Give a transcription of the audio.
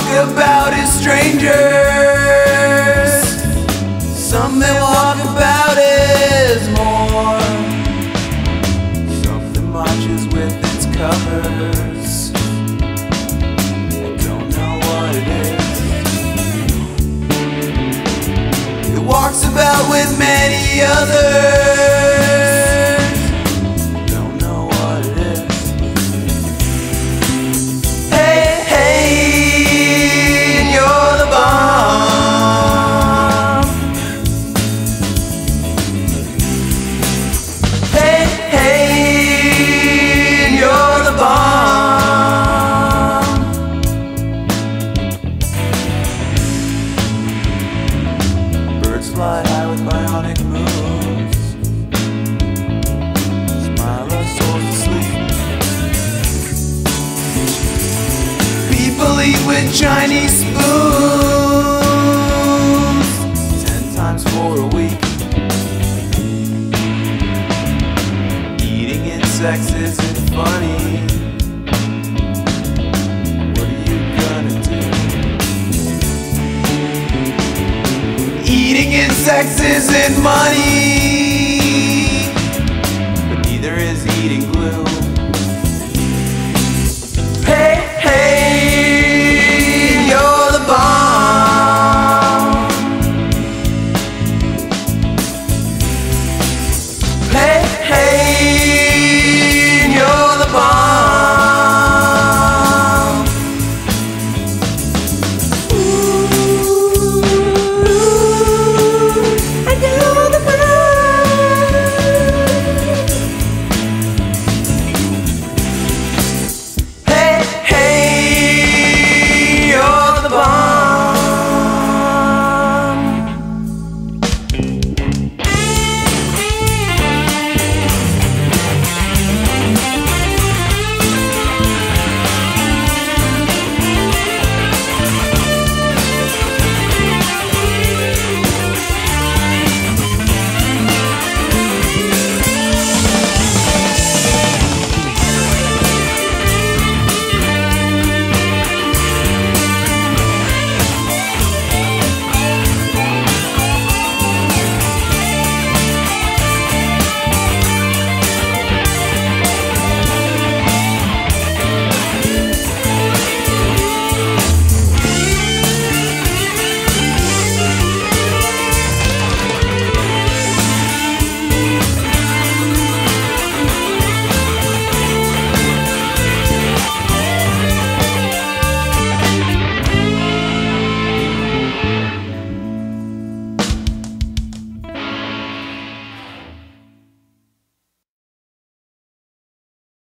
about as strangers. Some may walk about as more. Something marches with its covers. I don't know what it is. It walks about with many others. with Chinese spoons. Ten times for a week. Eating insects isn't funny. What are you gonna do? Eating insects isn't money. But neither is eating glue.